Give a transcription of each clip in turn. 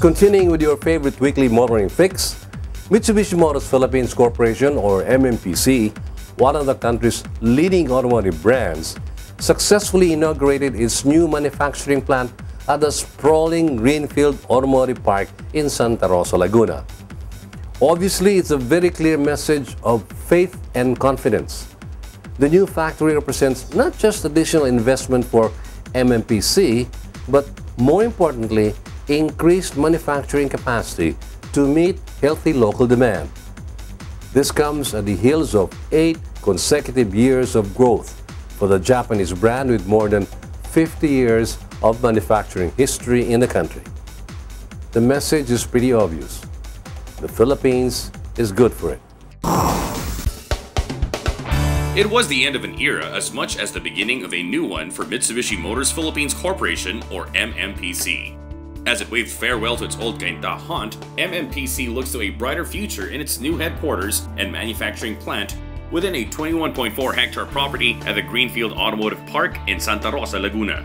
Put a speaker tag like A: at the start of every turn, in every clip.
A: Continuing with your favorite weekly motoring fix, Mitsubishi Motors Philippines Corporation, or MMPC, one of the country's leading automotive brands, successfully inaugurated its new manufacturing plant at the sprawling Greenfield Automotive Park in Santa Rosa, Laguna. Obviously, it's a very clear message of faith and confidence. The new factory represents not just additional investment for MMPC, but more importantly, increased manufacturing capacity to meet healthy local demand. This comes at the heels of eight consecutive years of growth for the Japanese brand with more than 50 years of manufacturing history in the country. The message is pretty obvious. The Philippines is good for it.
B: It was the end of an era as much as the beginning of a new one for Mitsubishi Motors Philippines Corporation, or MMPC. As it waved farewell to its old Cainta haunt, MMPC looks to a brighter future in its new headquarters and manufacturing plant within a 21.4 hectare property at the Greenfield Automotive Park in Santa Rosa, Laguna.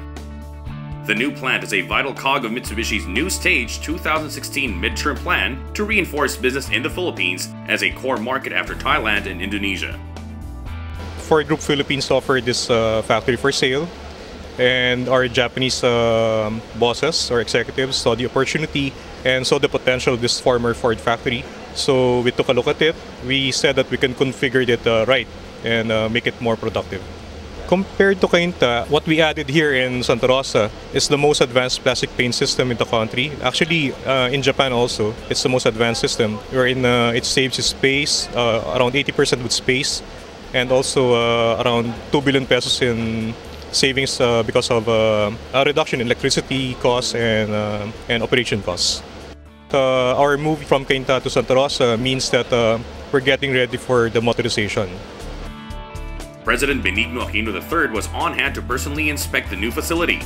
B: The new plant is a vital cog of Mitsubishi's new stage 2016 midterm plan to reinforce business in the Philippines as a core market after Thailand and Indonesia.
C: Ford Group Philippines offered this uh, factory for sale and our Japanese uh, bosses or executives saw the opportunity and saw the potential of this former Ford factory. So we took a look at it. We said that we can configure it uh, right and uh, make it more productive. Compared to Cainta, what we added here in Santa Rosa is the most advanced plastic paint system in the country. Actually, uh, in Japan also, it's the most advanced system wherein uh, it saves space, uh, around 80% with space, and also uh, around 2 billion pesos in savings uh, because of uh, a reduction in electricity costs and, and operation costs. our move from Cainta to Santa Rosa means that we're getting ready for the motorization.
B: President Benigno Aquino III was on hand to personally inspect the new facility,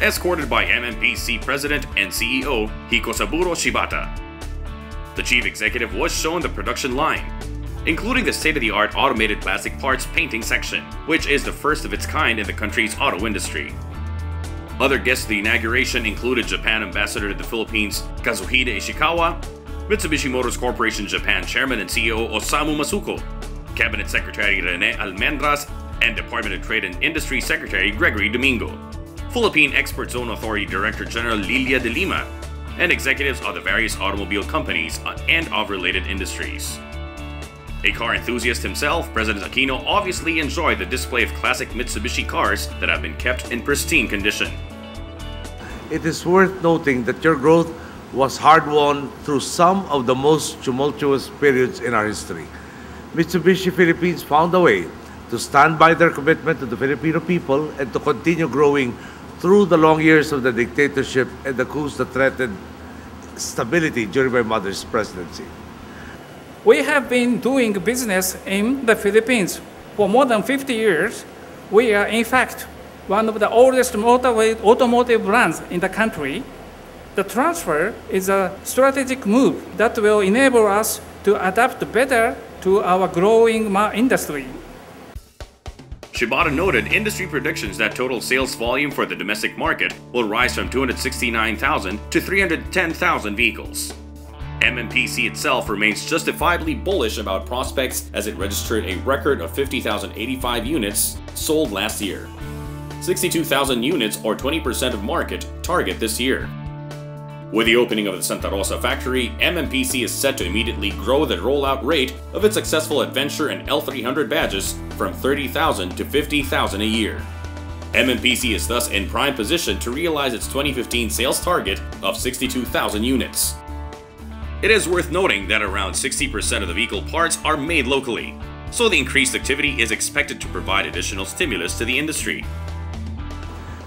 B: escorted by MMPC President and CEO Hikosaburo Shibata. The chief executive was shown the production line, including the state-of-the-art automated plastic parts painting section, which is the first of its kind in the country's auto industry. Other guests at the inauguration included Japan Ambassador to the Philippines Kazuhide Ishikawa, Mitsubishi Motors Corporation Japan Chairman and CEO Osamu Masuko, Cabinet Secretary Rene Almendras, and Department of Trade and Industry Secretary Gregory Domingo, Philippine Export Zone Authority Director General Lilia de Lima, and executives of the various automobile companies and of related industries. A car enthusiast himself, President Aquino obviously enjoyed the display of classic Mitsubishi cars that have been kept in pristine condition.
D: It is worth noting that your growth was hard won through some of the most tumultuous periods in our history. Mitsubishi Philippines found a way to stand by their commitment to the Filipino people and to continue growing through the long years of the dictatorship and the coups that threatened stability during my mother's presidency.
E: We have been doing business in the Philippines for more than 50 years. We are, in fact, one of the oldest automotive brands in the country. The transfer is a strategic move that will enable us to adapt better to our growing industry.
B: Shibata noted industry predictions that total sales volume for the domestic market will rise from 269,000 to 310,000 vehicles. MMPC itself remains justifiably bullish about prospects as it registered a record of 50,085 units sold last year. 62,000 units or 20% of market target this year. With the opening of the Santa Rosa factory, MMPC is set to immediately grow the rollout rate of its successful Adventure and L300 badges from 30,000 to 50,000 a year. MMPC is thus in prime position to realize its 2015 sales target of 62,000 units. It is worth noting that around 60% of the vehicle parts are made locally, so the increased activity is expected to provide additional stimulus to the industry.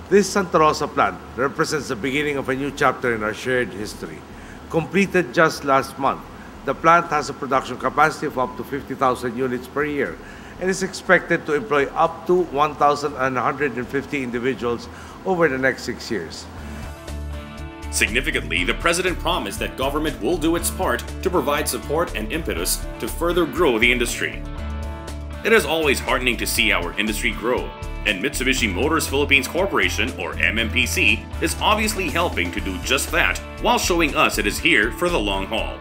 D: This Santa Rosa plant represents the beginning of a new chapter in our shared history. Completed just last month, the plant has a production capacity of up to 50,000 units per year and is expected to employ up to 1,150 individuals over the next six years.
B: Significantly, the President promised that government will do its part to provide support and impetus to further grow the industry. It is always heartening to see our industry grow, and Mitsubishi Motors Philippines Corporation, or MMPC, is obviously helping to do just that while showing us it is here for the long haul.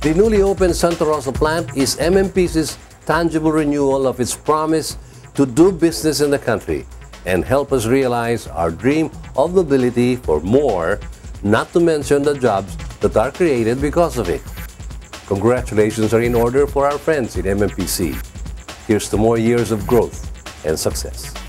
A: The newly opened Santa Rosa plant is MMPC's tangible renewal of its promise to do business in the country and help us realize our dream of mobility for more, not to mention the jobs that are created because of it. Congratulations are in order for our friends in MMPC. Here's to more years of growth and success.